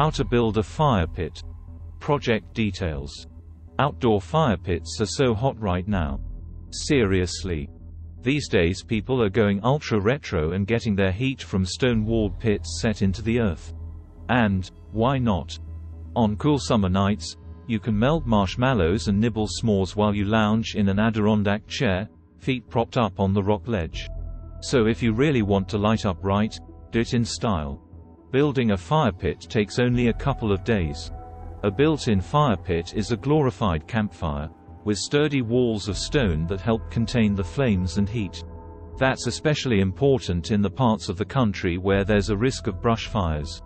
How to build a fire pit. Project details. Outdoor fire pits are so hot right now. Seriously. These days people are going ultra retro and getting their heat from stone-walled pits set into the earth. And, why not? On cool summer nights, you can melt marshmallows and nibble s'mores while you lounge in an Adirondack chair, feet propped up on the rock ledge. So if you really want to light up right, do it in style. Building a fire pit takes only a couple of days. A built-in fire pit is a glorified campfire, with sturdy walls of stone that help contain the flames and heat. That's especially important in the parts of the country where there's a risk of brush fires.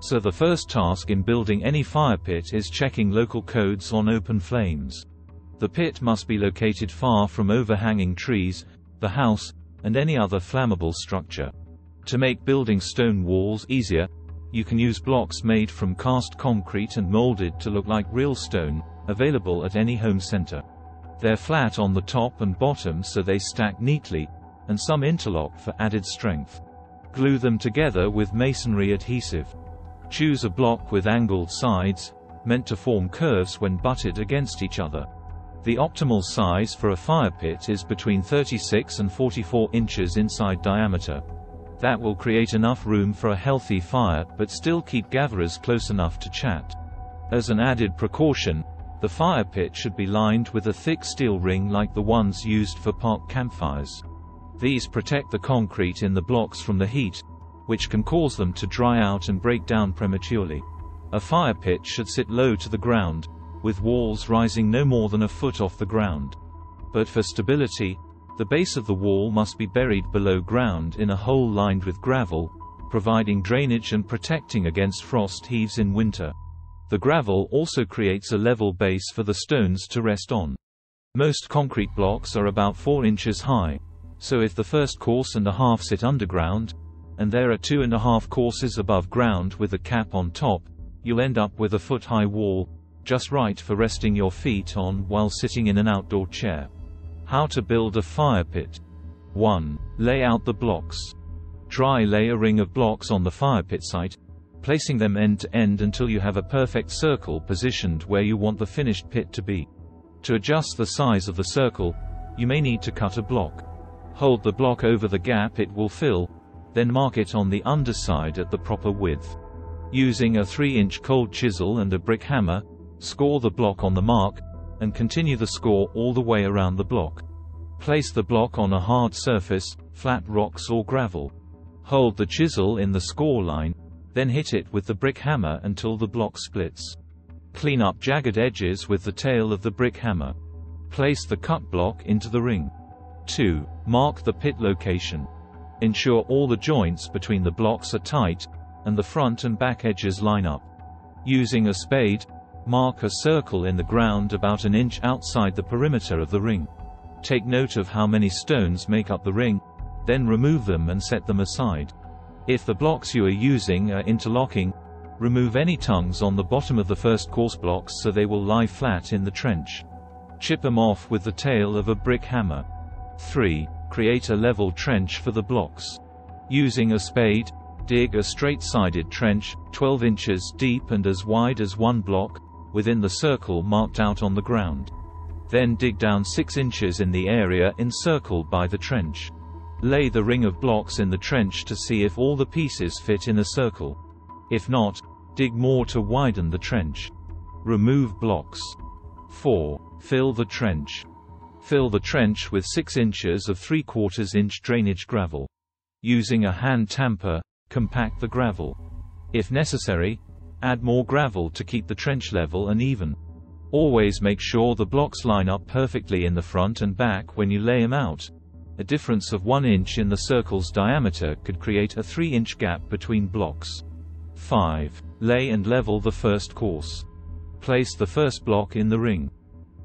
So the first task in building any fire pit is checking local codes on open flames. The pit must be located far from overhanging trees, the house, and any other flammable structure. To make building stone walls easier, you can use blocks made from cast concrete and molded to look like real stone, available at any home center. They're flat on the top and bottom so they stack neatly, and some interlock for added strength. Glue them together with masonry adhesive. Choose a block with angled sides, meant to form curves when butted against each other. The optimal size for a fire pit is between 36 and 44 inches inside diameter. That will create enough room for a healthy fire but still keep gatherers close enough to chat. As an added precaution, the fire pit should be lined with a thick steel ring like the ones used for park campfires. These protect the concrete in the blocks from the heat, which can cause them to dry out and break down prematurely. A fire pit should sit low to the ground, with walls rising no more than a foot off the ground. But for stability, the base of the wall must be buried below ground in a hole lined with gravel, providing drainage and protecting against frost heaves in winter. The gravel also creates a level base for the stones to rest on. Most concrete blocks are about 4 inches high, so if the first course and a half sit underground, and there are two and a half courses above ground with a cap on top, you'll end up with a foot-high wall, just right for resting your feet on while sitting in an outdoor chair. How to build a fire pit. 1. Lay out the blocks. Dry lay a ring of blocks on the fire pit site, placing them end to end until you have a perfect circle positioned where you want the finished pit to be. To adjust the size of the circle, you may need to cut a block. Hold the block over the gap it will fill, then mark it on the underside at the proper width. Using a 3-inch cold chisel and a brick hammer, score the block on the mark, and continue the score all the way around the block. Place the block on a hard surface, flat rocks or gravel. Hold the chisel in the score line, then hit it with the brick hammer until the block splits. Clean up jagged edges with the tail of the brick hammer. Place the cut block into the ring. 2. Mark the pit location. Ensure all the joints between the blocks are tight, and the front and back edges line up. Using a spade, mark a circle in the ground about an inch outside the perimeter of the ring. Take note of how many stones make up the ring, then remove them and set them aside. If the blocks you are using are interlocking, remove any tongues on the bottom of the first course blocks so they will lie flat in the trench. Chip them off with the tail of a brick hammer. 3. Create a level trench for the blocks. Using a spade, dig a straight-sided trench, 12 inches deep and as wide as one block, within the circle marked out on the ground. Then dig down 6 inches in the area encircled by the trench. Lay the ring of blocks in the trench to see if all the pieces fit in a circle. If not, dig more to widen the trench. Remove blocks. 4. Fill the trench. Fill the trench with 6 inches of 3 quarters inch drainage gravel. Using a hand tamper, compact the gravel. If necessary, add more gravel to keep the trench level and even. Always make sure the blocks line up perfectly in the front and back when you lay them out, a difference of 1 inch in the circle's diameter could create a 3-inch gap between blocks. 5. Lay and level the first course. Place the first block in the ring.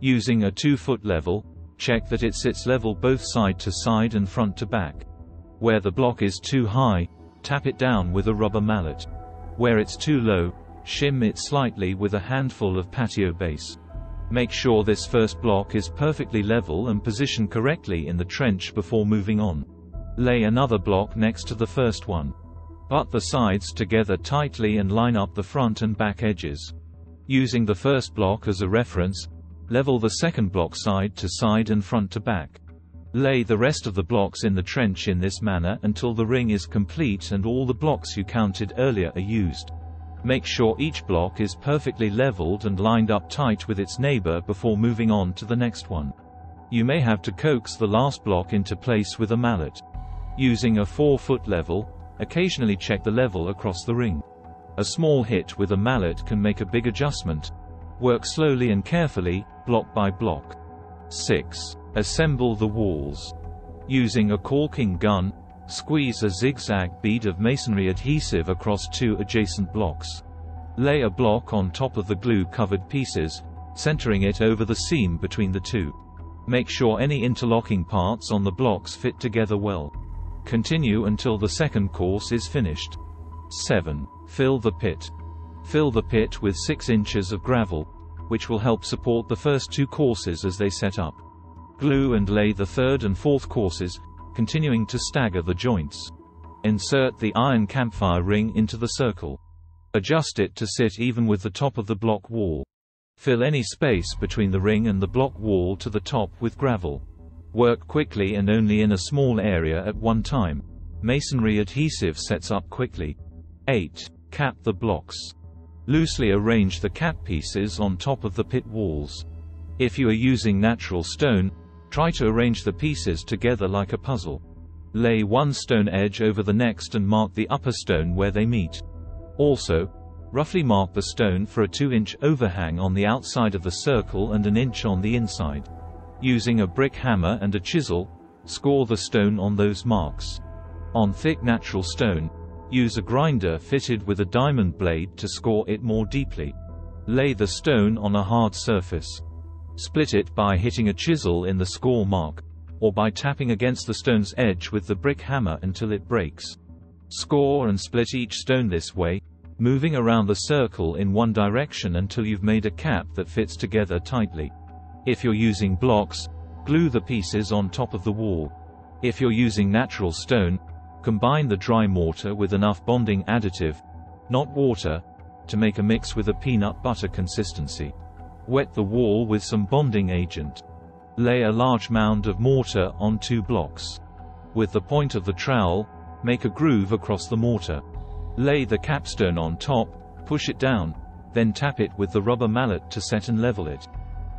Using a 2-foot level, check that it sits level both side to side and front to back. Where the block is too high, tap it down with a rubber mallet. Where it's too low, shim it slightly with a handful of patio base. Make sure this first block is perfectly level and positioned correctly in the trench before moving on. Lay another block next to the first one. Butt the sides together tightly and line up the front and back edges. Using the first block as a reference, level the second block side to side and front to back. Lay the rest of the blocks in the trench in this manner until the ring is complete and all the blocks you counted earlier are used. Make sure each block is perfectly leveled and lined up tight with its neighbor before moving on to the next one. You may have to coax the last block into place with a mallet. Using a 4-foot level, occasionally check the level across the ring. A small hit with a mallet can make a big adjustment. Work slowly and carefully, block by block. 6. Assemble the walls. Using a caulking gun, squeeze a zigzag bead of masonry adhesive across two adjacent blocks. Lay a block on top of the glue-covered pieces, centering it over the seam between the two. Make sure any interlocking parts on the blocks fit together well. Continue until the second course is finished. 7. Fill the pit. Fill the pit with 6 inches of gravel, which will help support the first two courses as they set up glue and lay the third and fourth courses, continuing to stagger the joints. Insert the iron campfire ring into the circle. Adjust it to sit even with the top of the block wall. Fill any space between the ring and the block wall to the top with gravel. Work quickly and only in a small area at one time. Masonry adhesive sets up quickly. 8. Cap the blocks. Loosely arrange the cap pieces on top of the pit walls. If you are using natural stone, Try to arrange the pieces together like a puzzle. Lay one stone edge over the next and mark the upper stone where they meet. Also, roughly mark the stone for a 2-inch overhang on the outside of the circle and an inch on the inside. Using a brick hammer and a chisel, score the stone on those marks. On thick natural stone, use a grinder fitted with a diamond blade to score it more deeply. Lay the stone on a hard surface. Split it by hitting a chisel in the score mark, or by tapping against the stone's edge with the brick hammer until it breaks. Score and split each stone this way, moving around the circle in one direction until you've made a cap that fits together tightly. If you're using blocks, glue the pieces on top of the wall. If you're using natural stone, combine the dry mortar with enough bonding additive, not water, to make a mix with a peanut butter consistency. Wet the wall with some bonding agent. Lay a large mound of mortar on two blocks. With the point of the trowel, make a groove across the mortar. Lay the capstone on top, push it down, then tap it with the rubber mallet to set and level it.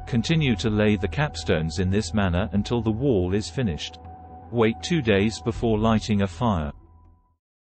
Continue to lay the capstones in this manner until the wall is finished. Wait two days before lighting a fire.